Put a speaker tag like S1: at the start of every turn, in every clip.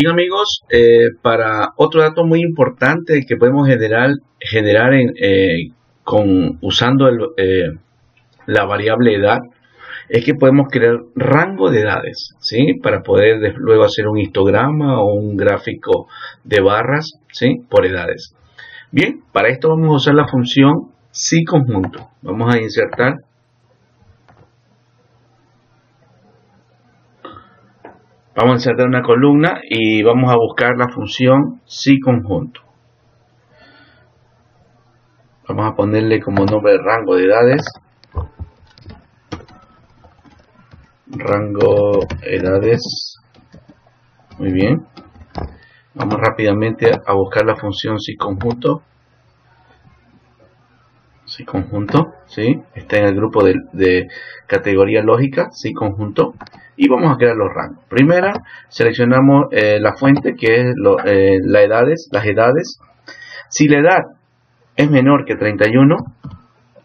S1: Bien amigos, eh, para otro dato muy importante que podemos generar, generar en, eh, con, usando eh, la variable edad es que podemos crear rango de edades, ¿sí? Para poder luego hacer un histograma o un gráfico de barras, ¿sí? Por edades. Bien, para esto vamos a usar la función si conjunto. Vamos a insertar Vamos a insertar una columna y vamos a buscar la función si conjunto. Vamos a ponerle como nombre rango de edades. Rango edades. Muy bien. Vamos rápidamente a buscar la función si conjunto. Si conjunto, ¿sí? Está en el grupo de, de categoría lógica, si conjunto y vamos a crear los rangos. Primera, seleccionamos eh, la fuente que es eh, las edades, las edades. Si la edad es menor que 31,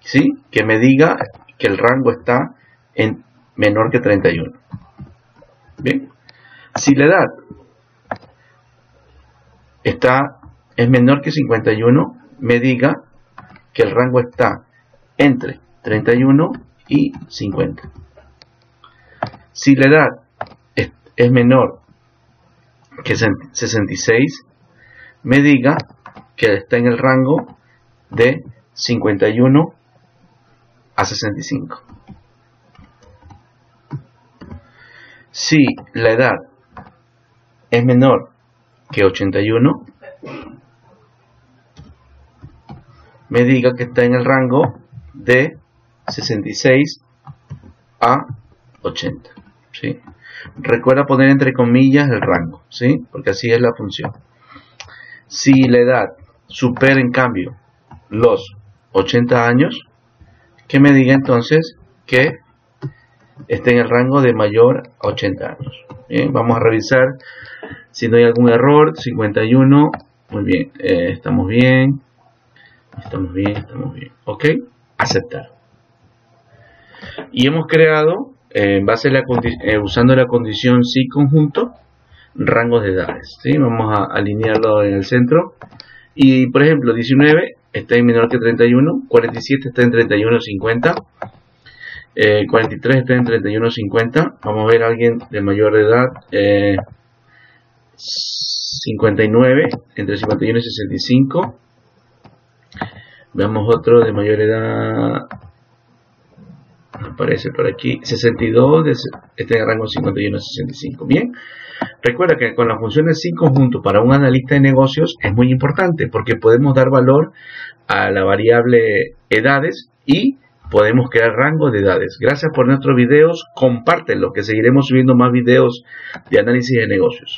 S1: ¿sí? que me diga que el rango está en menor que 31. Bien. Si la edad está es menor que 51, me diga que el rango está entre 31 y 50. Si la edad es, menor que 66, me diga que está en el rango de 51 a 65. Si la edad es menor que 81, me diga que está en el rango de 66 a 80. ¿sí? Recuerda poner entre comillas el rango, ¿sí? Porque así es la función. Si la edad supera en cambio los 80 años, que me diga entonces que esté en el rango de mayor a 80 años. Vamos a revisar si no hay algún error. 51, muy bien, eh, estamos bien, estamos bien, estamos bien. Ok, aceptar. Y hemos creado en base a la eh, usando la condición si conjunto, rangos de edades. ¿sí? Vamos a alinearlo en el centro. Y por ejemplo, 19 está en menor que 31, 47 está en 31.50, eh, 43 está en 31.50. Vamos a ver a alguien de mayor edad, eh, 59, entre 51 y 65. Veamos otro de mayor edad, aparece por aquí. 62 este en rango 51 a 65 bien. Recuerda que con las funciones sin conjunto para un analista de negocios es muy importante porque podemos dar valor a la variable edades y podemos crear rango de edades. Gracias por nuestros videos. Compártelo que seguiremos subiendo más videos de análisis de negocios